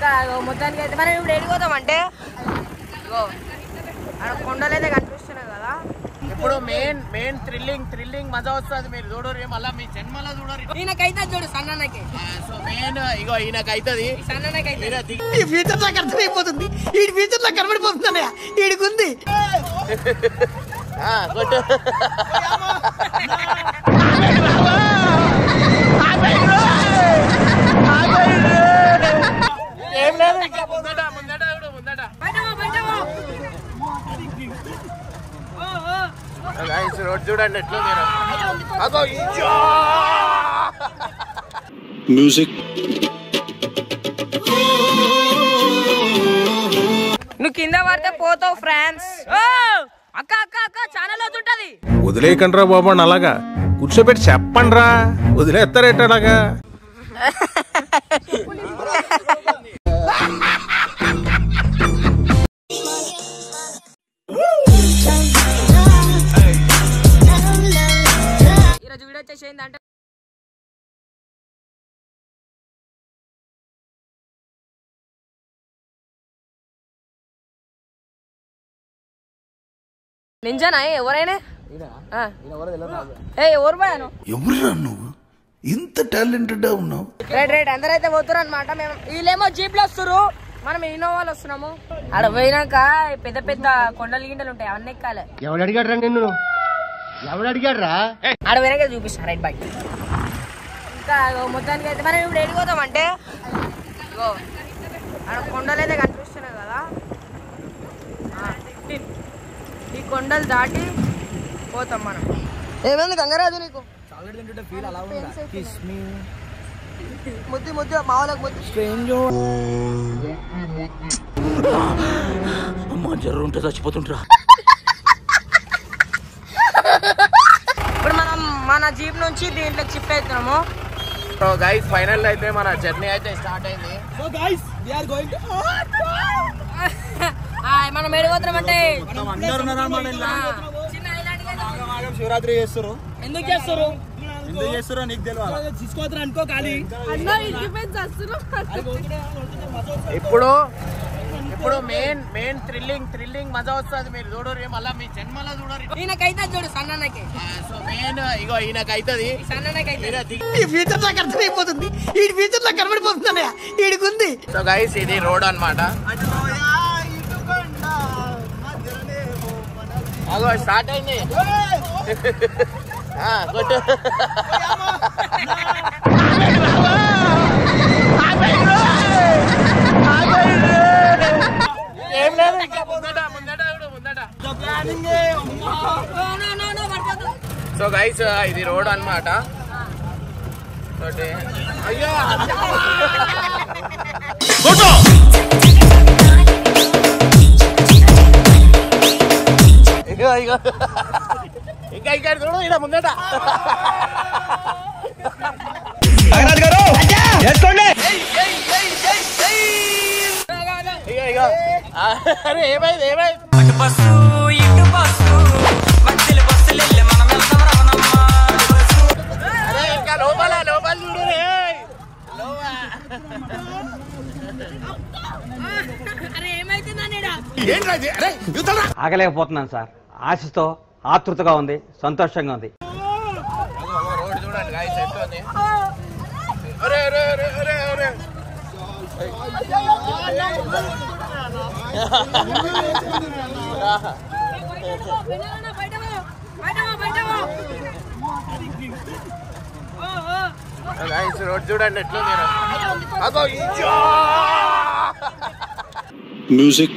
మొత్తానికి అయితే. మనం ఇప్పుడు ఎడిపోతాం అంటే? ఇగో ఆడ కొండలు అయితే కనిపిస్తున్నాయి కదా. ఇప్పుడు మెయిన్ మెయిన్ థ్రిల్లింగ్ థ్రిల్లింగ్ మజా వస్తుంది మీరు చూడరు మళ్ళీ మీ జన్మలో చూడరు. ఈయనకైతే చూడు సన్నకి సో మెయిన్ ఇగో ఈయనకి అవుతుంది సన్నకైతే మీరే దిగి. ఈ ఫ్యూచర్ నాకు అర్థమైపోతుంది. ఈ ఫ్యూచర్ నాకు కనబడిపోతుంది ఈడికి ఉంది. కొట్టు ఏం లేదు ఇంకా ముందట ముందట చూడు ముందట Guys, రోడ్ చూడండి ఎట్లా మీరు. అగో ఇచ్చో music. నువ్వు కింద పడితే పోతావు ఫ్రాన్స్. అక్క అక్క అక్క లోతు ఉంటది. వదిలేయకండ్రా బాబు అలాగా. కూర్చోబెట్టి చెప్పండ్రా. వదిలేస్తారేట అలాగా? నింజానా ఎవరైనా? ఆ. ఏ ఎవరు పోయాను ఎవరురా నువ్వు? ఇంత టాలెంటెడ్ ఉన్నావు? రైట్ రైట్ అందరైతే పోతున్నారు అనమాట మేము వీళ్ళేమో జీప్లు వస్తున్నారు మనం ఇన్నోవాలు వస్తున్నాము. ఆడ పోయినాక పెద్ద పెద్ద కొండలు గిండలు ఉంటాయి అవన్నీ ఎక్కాలి. ఎవడు అడిగాడు నిన్ను? ఎవడు అడిగాడు ఆడ వెనక చూపిస్తా రైట్ బైక్ ఇంకా మొత్తానికి అయితే మనం ఇప్పుడు ఎడిపోతాం అంటే? ఆడ కొండలు అయితే కనిపిస్తున్నాయి కదా. కొండలు దాటి పోతాం మనం. ఏమైంది గంగరాజు నీకు? ముద్దు ముద్దు మా వాళ్ళకి ముద్దు అమ్మా జ్వరం ఉంటే చచ్చిపోతుంటరా ఇప్పుడు మనం మన జీప్ నుంచి దీంట్లోకి షిఫ్ట్ అవుతున్నాము. సో గైస్ ఫైనల్ అయితే మన జర్నీ అయితే స్టార్ట్ అయింది. ఆ, మనం ఎడిపోతున్నాం అంటే? శివరాత్రి చేస్తారు ఎందుకు చేస్తారు ఎందుకు చేస్తారో నీకు తెలియదు తీసుకోవద్దు అనుకో ఖాళీ. ఇప్పుడు ఇప్పుడు మెయిన్ మెయిన్ థ్రిల్లింగ్ థ్రిల్లింగ్ మజా వస్తుంది మీరు చూడరు మళ్ళీ మీ జన్మలో చూడరు. ఈయనకైతే చూడు సన్నకి సో మెయిన్ ఇగో ఈయనకి అవుతుంది సన్నకైతే మీరే దిగి ఈ ఫ్యూచర్ నాకు అర్థమైపోతుంది. ఈ ఫ్యూచర్ నాకు కనబడిపోతుంది ఈడికి ఉంది. సో గైస్ ఇది రోడ్ అన్నమాట. అగో స్టార్ట్ అయింది. కొట్టు. ఏం లేదు ముందట ముందట ముందట. సో గైస్ ఇది రోడ్ అన్నమాట. అయ్యో ఇగో. ఇంకా ఇక్కడ చూడు ఇక్కడ ముందట. ఇగో ఇగో. ఆ, అరే ఏమైంది ఏమైంది? అరే ఇంకా లోపల లోపల చూడు రే. ఆగలేకపోతున్నాను సార్. ఆశతో ఆతృతగా ఉంది సంతోషంగా ఉంది. రోడ్ చూడండి ఎట్లా మ్యూజిక్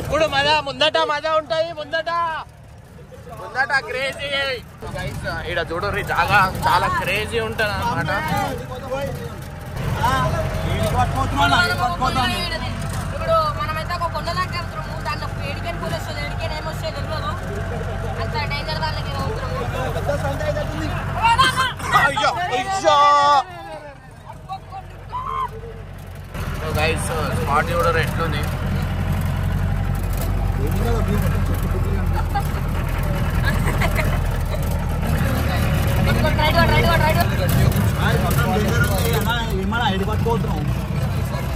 ఇప్పుడు మజా ముందట మజా ఉంటాయి ముందట. ముందట క్రేజీ ఇక్కడ చూడరు చాలా చాలా క్రేజీ ఉంటుంది అనమాట ఇప్పుడు మనమైతే ఒక కొండ దాకా వెళ్తున్నాము దాంట్లో ఏడికని పూలు గైస్ స్మార్ట్ కూడా ఎట్లుంది?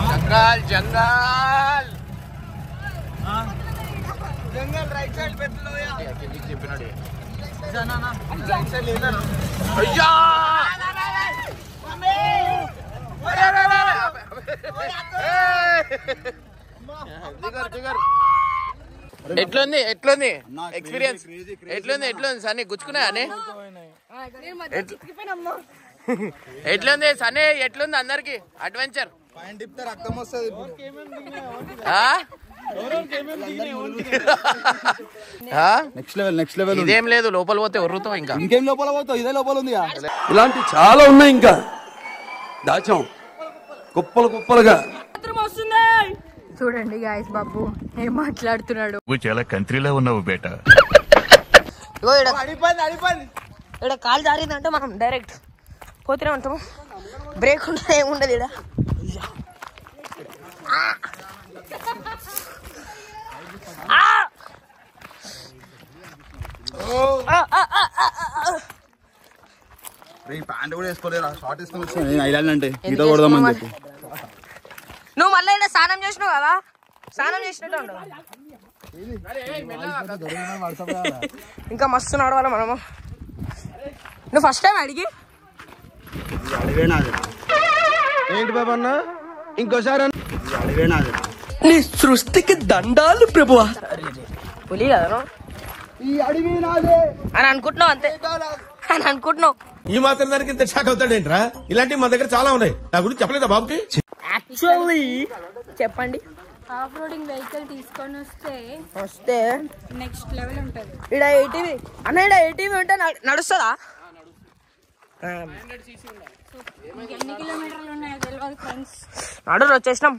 జంగల్ జంగల్. జంగల్ రైట్ సైడ్ పెట్టలో చెప్పినాడు అయ్యా! ఎట్లుంది? ఎట్లుంది? ఎక్స్పీరియన్స్ ఎట్లుంది? ఎట్లుంది? సన్నీ గుచ్చుకున్నాయా అని ఎట్లుంది? సన్నీ ఎట్లుంది అందరికి? అడ్వెంచర్ పైన తిప్పితే రక్తం వస్తుంది నెక్స్ట్ లెవెల్ నెక్స్ట్ లెవెల్ ఇదేం లేదు లోపల పోతే ఒర్రుతావు ఇంకా. ఇంకేం లోపల పోతావు? ఇదే లోపల ఉంది ఇలాంటి చాలా ఉన్నాయి ఇంకా. దాచాం. కుప్పలు కుప్పలుగా. చూడండి గాయస్ బాబు ఏం మాట్లాడుతున్నాడు. నువ్వు చాలా కంట్రీలో ఉన్నావు బేటా. ఇక్కడ కాలు జారిందంటే మనం డైరెక్ట్ పోతూనే ఉంటాము. బ్రేక్ ఉండదు ఏముండదు ఇక్కడ ప్యాంట్ కూడా వేసుకోలేరా షార్ట్ వేసుకొని ఐలాండ్ అంటే ఈత కొడదామని చెప్పి. నువ్వు మళ్ళీ స్నానం చేసినావు కదా? స్నానం చేసినట్టు ఇంకా మస్తు నడవాలి మనము. నువ్వు ఫస్ట్ టైం అడిగి? ఏంటి బాబా అన్న? ఇంకోసారి నీ సృష్టికి దండాలు ప్రభువా. పులి కదా అని అనుకుంటున్నావు అంతే. అని అనుకుంటున్నావు. ఈ మాత్రం దానికి ఇంత షాక్ అవుతాడేంట్రా? ఇలాంటివి మా దగ్గర చాలా ఉన్నాయి. నా గురించి చెప్పలేదా బాబుకి? యాక్చువల్లీ చెప్పండి. ఆఫ్ రోడింగ్ వెహికల్ తీసుకొని వస్తే వస్తే నెక్స్ట్ లెవెల్ ఉంటుంది. ఇక్కడ ఏటీవీ అన్న ఇక్కడ ఏటీవీ ఉంటే నడు- నడుస్తుందా? మీకు ఎన్ని కిలోమీటర్లు ఉన్నాయో తెలియదు ఫ్రెండ్స్ నడు వచ్చేసినాం.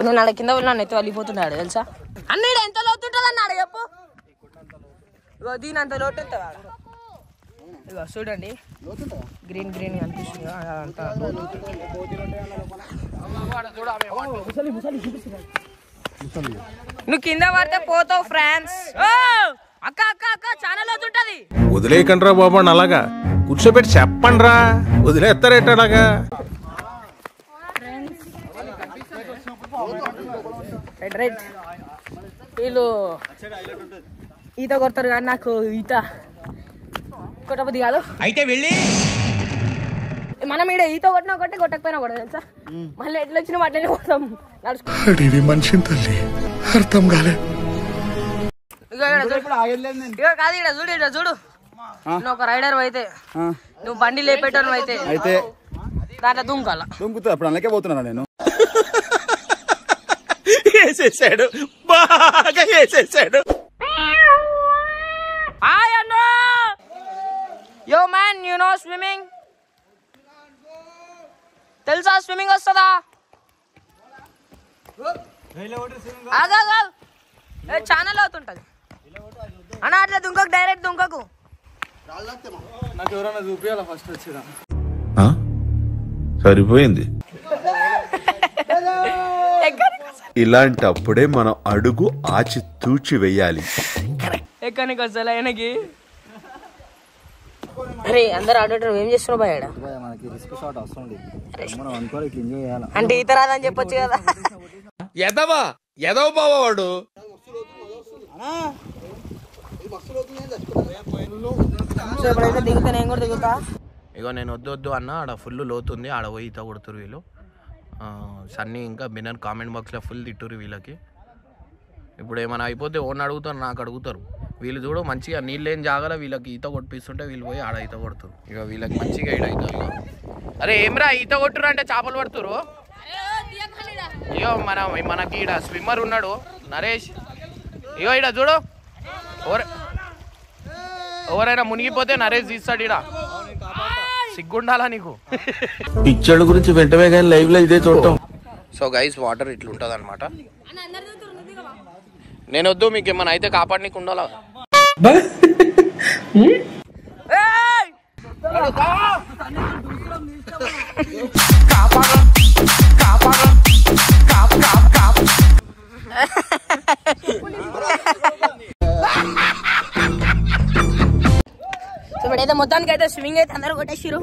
నేను ఆడ కింద ఉన్నాను అయితే వెళ్ళిపోతున్నాడు తెలుసా? అన్నీడు ఎంత లోతుంటుంది అన్నాడు చెప్పు. ఇగో దీని అంత లోటు ఉంటుంది ఇగో చూడండి. గ్రీన్ గ్రీన్ అదంతా లోతు. నువ్వు కింద పడితే పోతావు ఫ్రాన్స్. అక్క అక్క అక్క చాలా లోతుంటది వదిలేయకండి రా బాబు అని అలాగా. కూర్చోబెట్టి చెప్పండి రా వదిలేస్తారేట అలాగా? రైట్ రైట్ వీళ్ళు ఈత కొడతారు కానీ నాకు ఈత. కొట్టబుద్ది కాదు. అయితే వెళ్ళి. మనం ఈడ ఈత కొట్టినా కొట్టి కొట్టకపోయినా కూడా తెలుసా? మళ్ళీ ఎట్లా వచ్చినా అట్లనే మనిషిని తల్లి. అర్థం కాలే. కాదు ఈడ చూడు ఈడ చూడు. నువ్వు ఒక రైడర్ అయితే నువ్వు బండి లేపేటోను అయితే అయితే. దాంట్లో దుంకాల. దొంగుతా అప్పుడు అందుకే పోతున్నాను నేను? వేసేసాడు. బాగా వేసేసాడు. యు నో స్విమ్మింగ్ తెలుసా? స్విమ్మింగ్ వస్తుందా? ఛానల్ అవుతుంటది. అన్న అట్లా దుంకకు డైరెక్ట్ దుంకకు. నాకు ఎవరైనా చూపించాలా ఫస్ట్ వచ్చిన సరిపోయింది. ఎక్కడికి ఇలాంటప్పుడే మనం అడుగు ఆచి తూచి వెయ్యాలి ఎక్కడికి వస్తా ఆయనకి? అరే అందరు ఆడేటప్పుడు ఏం చేస్తున్నావు భయ ఈడ? మనకి రిస్క్ షాట్ వస్తుంది మనం అనుకోవాలి ఇట్లా ఎంజాయ్ చేయాలి? అంటే ఈత రాదని చెప్పొచ్చు కదా. ఎదవా? ఎదవ బావా వాడు? ఎప్పుడైతే దిగుతా నేను కూడా దిగుతా? ఇగో నేను వద్దు వద్దు అన్న ఆడ ఫుల్ లోతుంది ఆడ పోయి ఈత కొడుతురు వీళ్ళు. సన్నీ ఇంకా బిన్నర్ కామెంట్ బాక్స్లో ఫుల్ తిట్టురు వీళ్ళకి. ఇప్పుడు ఏమైనా అయిపోతే ఓన్ అడుగుతారు నాకు అడుగుతారు. వీళ్ళు చూడు మంచిగా నీళ్ళు ఏం జాగాల వీళ్ళకి ఈత కొట్టిస్తుంటే వీళ్ళు పోయి ఆడ ఈత కొడుతారు ఇక వీళ్ళకి మంచిగా ఈడ ఈత ఇగో. అరే ఏమ్రా ఈత కొట్టురు అంటే చేపలు పడుతురు ఇగో మన మనకి ఈడ స్విమ్మర్ ఉన్నాడు నరేష్. ఇగో ఈడ చూడు. ఎవరు ఎవరైనా మునిగిపోతే నరేష్ తీస్తాడు ఈడ. సిగ్గుండాలా నీకు? పిచ్చోళ్ళ గురించి వెంటనే కానీ లైవ్లో ఇదే చూడటం. సో గైస్ వాటర్ ఇట్లుంటది అనమాట నేను వద్దు మీకు ఏమైనా అయితే కాపాడనీకి ఉండాలా! సో మొత్తానికి అయితే స్విమ్మింగ్ అయితే అందరూ కొట్టేసిరు